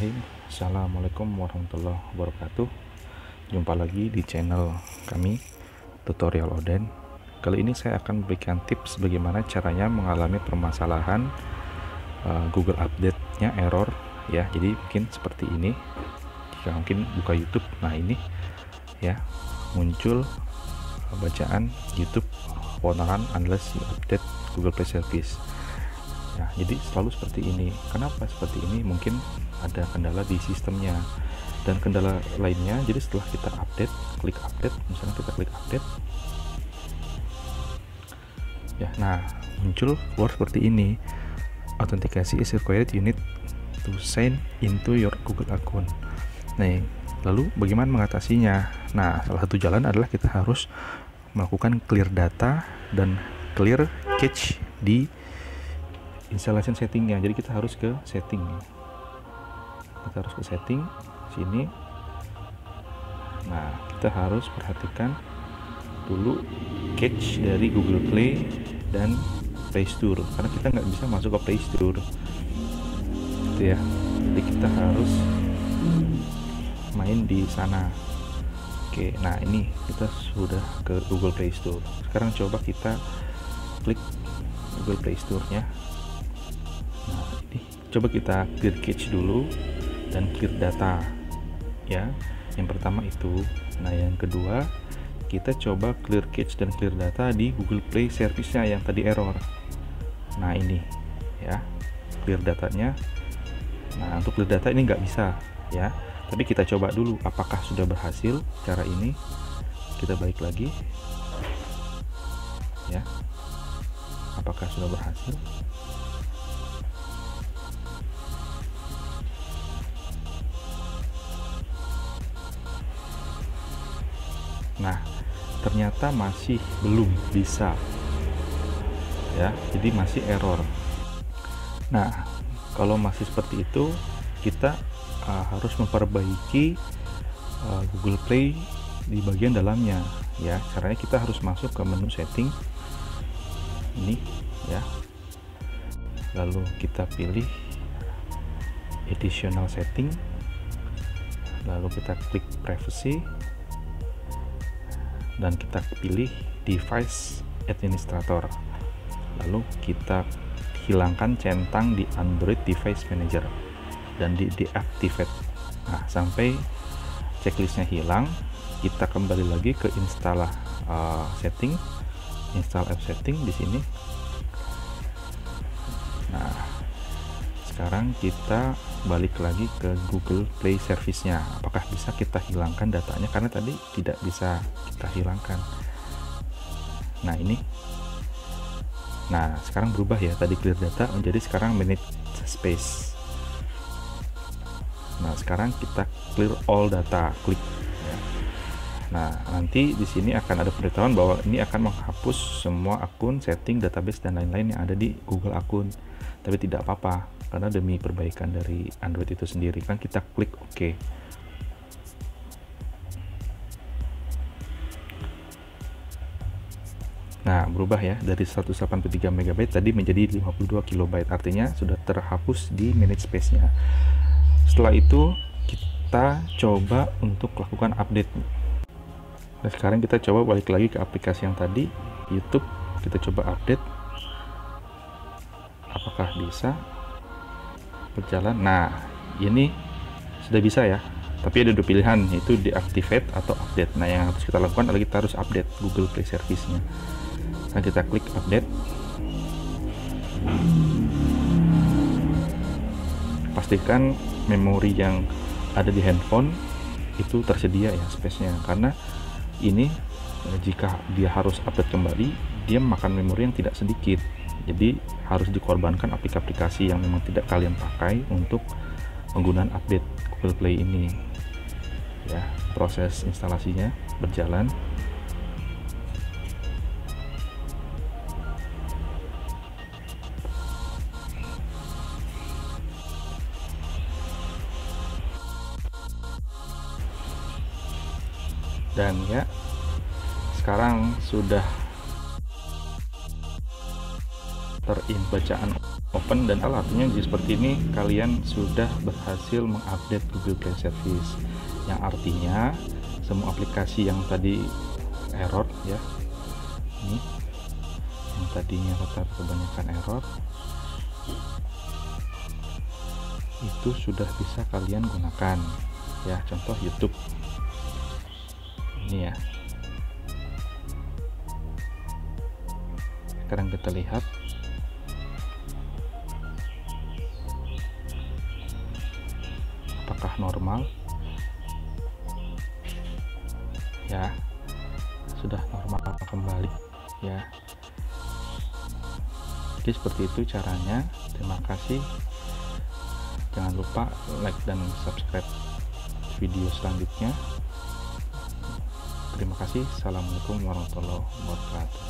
Bismillahirrahmanirrahim. Assalamualaikum warahmatullahi wabarakatuh. Jumpa lagi di channel kami Tutorial Oden. Kali ini saya akan memberikan tips bagaimana caranya mengalami permasalahan uh, Google Update-nya error ya. Jadi mungkin seperti ini. Jika mungkin buka YouTube Nah ini ya. Muncul bacaan YouTube kewenangan unless you update Google Play Service. Ya jadi selalu seperti ini. Kenapa seperti ini? Mungkin ada kendala di sistemnya. Dan kendala lainnya jadi setelah kita update klik update misalnya kita klik update. Ya nah muncul word seperti ini. Autentikasi is required you need to sign into your Google account. Nah lalu bagaimana mengatasinya? Nah salah satu jalan adalah kita harus melakukan clear data dan clear cache di installation settingnya. Jadi kita harus ke setting kita harus ke setting sini. Nah kita harus perhatikan dulu cache dari Google Play dan Play Store karena kita nggak bisa masuk ke Play Store. Gitu ya. Jadi kita harus main di sana. Oke nah ini kita sudah ke Google Play Store. Sekarang coba kita klik Google Play Store nya coba kita clear cache dulu dan clear data. Ya yang pertama itu. Nah yang kedua kita coba clear cache dan clear data di Google Play service-nya yang tadi error. Nah ini ya clear datanya. Nah untuk clear data ini nggak bisa ya. Tapi kita coba dulu apakah sudah berhasil cara ini? Kita balik lagi. Ya apakah sudah berhasil Nah, ternyata masih belum bisa. Ya, jadi masih error. Nah, kalau masih seperti itu, kita uh, harus memperbaiki uh, Google Play di bagian dalamnya ya. Caranya kita harus masuk ke menu setting ini ya. Lalu kita pilih additional setting. Lalu kita klik privacy dan kita pilih device administrator. Lalu kita hilangkan centang di Android device manager dan di deactivate. Nah sampai checklistnya hilang kita kembali lagi ke install uh, setting install app setting di sini. Nah sekarang kita balik lagi ke Google Play Service-nya. Apakah bisa kita hilangkan datanya? Karena tadi tidak bisa kita hilangkan. Nah, ini. Nah, sekarang berubah ya. Tadi clear data menjadi sekarang manage space. Nah, sekarang kita clear all data. Klik ya. Nah, nanti di sini akan ada pemberitahuan bahwa ini akan menghapus semua akun, setting, database dan lain-lain yang ada di Google akun. Tapi tidak apa-apa karena demi perbaikan dari Android itu sendiri kan kita klik OK Nah, berubah ya dari 183 MB tadi menjadi 52 KB. Artinya sudah terhapus di manage space-nya. Setelah itu kita coba untuk lakukan update. Nah, sekarang kita coba balik lagi ke aplikasi yang tadi, YouTube. Kita coba update. Apakah bisa? Berjalan. Nah ini sudah bisa ya. Tapi ada dua pilihan yaitu deactivate atau update. Nah yang harus kita lakukan adalah kita harus update Google Play Service nya nah kita klik update. Pastikan memori yang ada di handphone itu tersedia ya space-nya. Karena ini eh, jika dia harus update kembali dia makan memori yang tidak sedikit jadi harus dikorbankan aplikasi-aplikasi yang memang tidak kalian pakai untuk penggunaan update Google Play ini. Ya proses instalasinya berjalan. Dan ya sekarang sudah terin bacaan open dan artinya jadi seperti ini kalian sudah berhasil mengupdate Google Play Service. Yang artinya semua aplikasi yang tadi error ya. Ini. Yang tadinya rata kebanyakan error. Itu sudah bisa kalian gunakan ya. Contoh YouTube. Ini ya. Sekarang kita lihat kembali. Ya. Jadi seperti itu caranya. Terima kasih. Jangan lupa like dan subscribe video selanjutnya. Terima kasih. Assalamualaikum warahmatullahi wabarakatuh